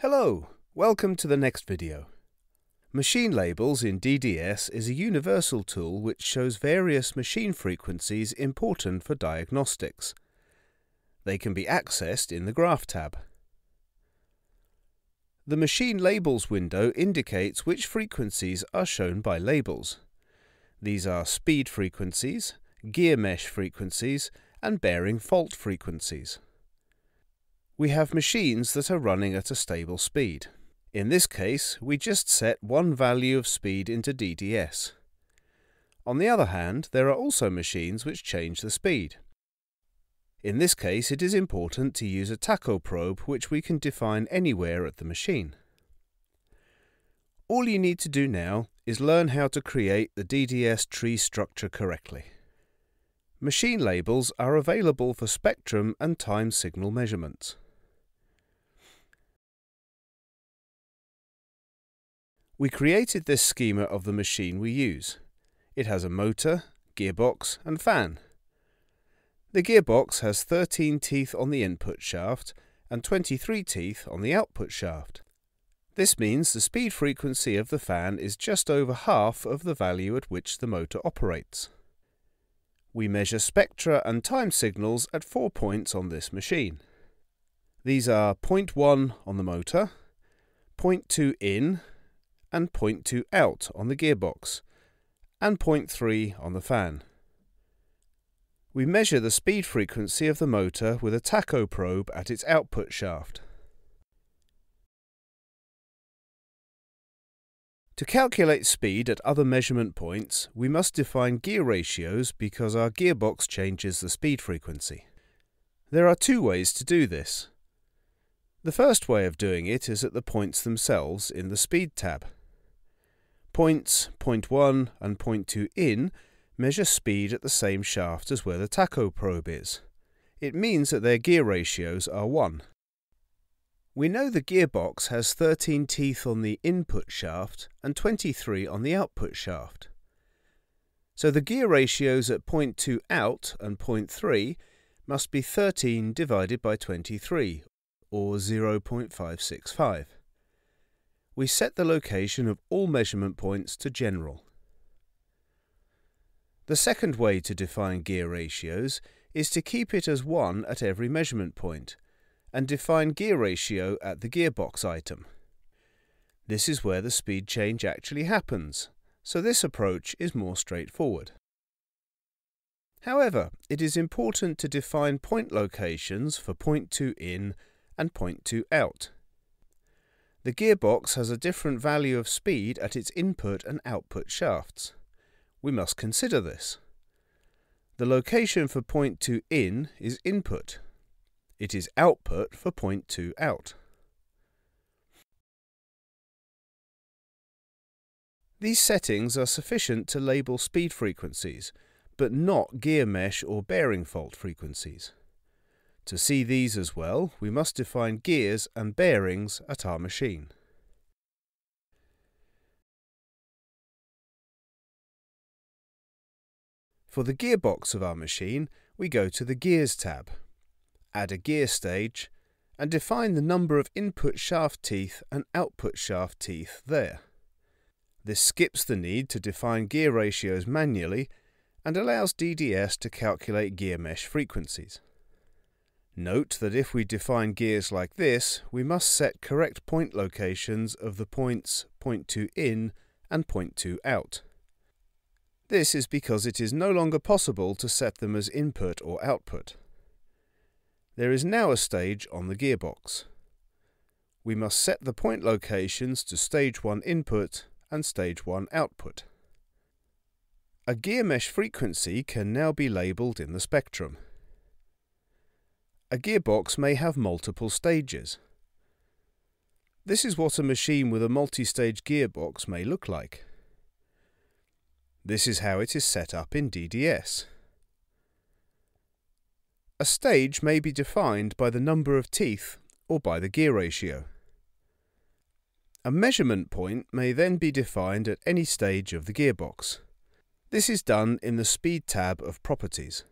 Hello, welcome to the next video. Machine labels in DDS is a universal tool which shows various machine frequencies important for diagnostics. They can be accessed in the Graph tab. The Machine Labels window indicates which frequencies are shown by labels. These are speed frequencies, gear mesh frequencies, and bearing fault frequencies. We have machines that are running at a stable speed. In this case, we just set one value of speed into DDS. On the other hand, there are also machines which change the speed. In this case, it is important to use a tacho probe which we can define anywhere at the machine. All you need to do now is learn how to create the DDS tree structure correctly. Machine labels are available for spectrum and time signal measurements. We created this schema of the machine we use. It has a motor, gearbox and fan. The gearbox has 13 teeth on the input shaft and 23 teeth on the output shaft. This means the speed frequency of the fan is just over half of the value at which the motor operates. We measure spectra and time signals at four points on this machine. These are point 1 on the motor, point 2 in, and point 2 out on the gearbox, and point 3 on the fan. We measure the speed frequency of the motor with a tacho probe at its output shaft. To calculate speed at other measurement points, we must define gear ratios because our gearbox changes the speed frequency. There are two ways to do this. The first way of doing it is at the points themselves in the Speed tab. Points point 1 and point 2 in measure speed at the same shaft as where the tacho probe is. It means that their gear ratios are 1. We know the gearbox has 13 teeth on the input shaft and 23 on the output shaft. So the gear ratios at point 2 out and point 3 must be 13 divided by 23, or 0.565. We set the location of all measurement points to general. The second way to define gear ratios is to keep it as 1 at every measurement point, and define gear ratio at the gearbox item. This is where the speed change actually happens, so this approach is more straightforward. However, it is important to define point locations for point 2 in and point 2 out. The gearbox has a different value of speed at its input and output shafts. We must consider this. The location for point 2 in is input, it is output for point 2 out. These settings are sufficient to label speed frequencies, but not gear mesh or bearing fault frequencies. To see these as well, we must define gears and bearings at our machine. For the gearbox of our machine, we go to the Gears tab add a gear stage, and define the number of input shaft teeth and output shaft teeth there. This skips the need to define gear ratios manually and allows DDS to calculate gear mesh frequencies. Note that if we define gears like this, we must set correct point locations of the points point 2 in and point 2 out. This is because it is no longer possible to set them as input or output. There is now a stage on the gearbox. We must set the point locations to stage 1 input and stage 1 output. A gear mesh frequency can now be labelled in the spectrum. A gearbox may have multiple stages. This is what a machine with a multi-stage gearbox may look like. This is how it is set up in DDS. A stage may be defined by the number of teeth or by the gear ratio. A measurement point may then be defined at any stage of the gearbox. This is done in the Speed tab of Properties.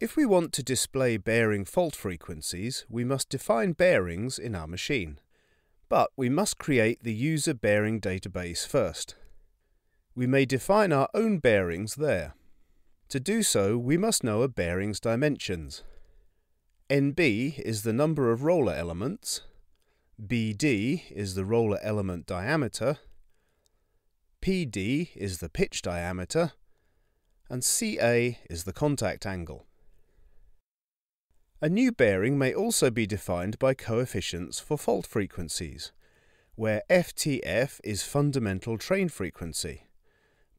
If we want to display bearing fault frequencies, we must define bearings in our machine. But we must create the user bearing database first. We may define our own bearings there. To do so, we must know a bearing's dimensions. NB is the number of roller elements, BD is the roller element diameter, PD is the pitch diameter, and CA is the contact angle. A new bearing may also be defined by coefficients for fault frequencies, where FTF is fundamental train frequency,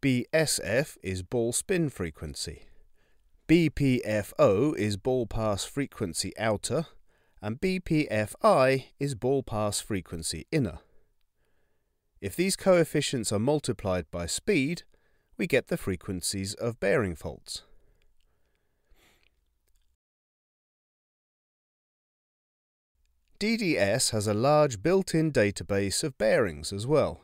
BSF is ball spin frequency, BPFO is ball pass frequency outer, and BPFI is ball pass frequency inner. If these coefficients are multiplied by speed, we get the frequencies of bearing faults. DDS has a large built-in database of bearings as well.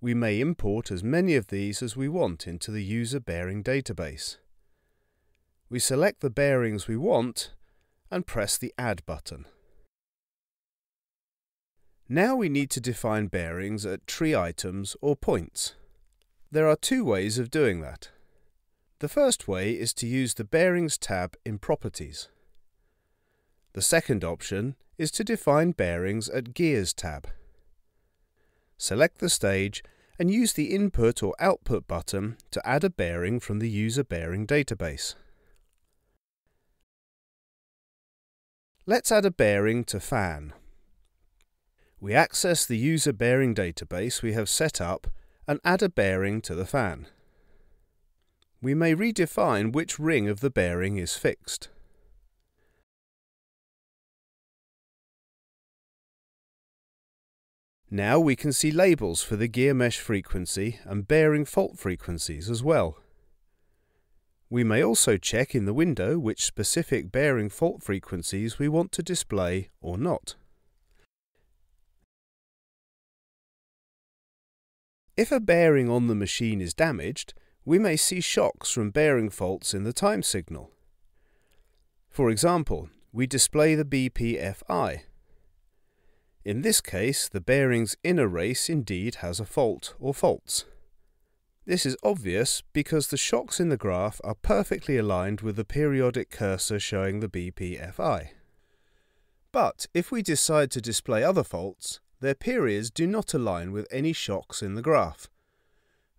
We may import as many of these as we want into the user bearing database. We select the bearings we want and press the Add button. Now we need to define bearings at tree items or points. There are two ways of doing that. The first way is to use the Bearings tab in Properties. The second option is to define bearings at Gears tab. Select the stage and use the Input or Output button to add a bearing from the user bearing database. Let's add a bearing to fan. We access the user bearing database we have set up and add a bearing to the fan. We may redefine which ring of the bearing is fixed. Now we can see labels for the gear mesh frequency and bearing fault frequencies as well. We may also check in the window which specific bearing fault frequencies we want to display or not. If a bearing on the machine is damaged, we may see shocks from bearing faults in the time signal. For example, we display the BPFI. In this case, the bearing's inner race indeed has a fault or faults. This is obvious because the shocks in the graph are perfectly aligned with the periodic cursor showing the BPFI. But if we decide to display other faults, their periods do not align with any shocks in the graph.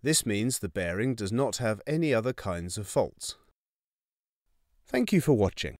This means the bearing does not have any other kinds of faults. Thank you for watching.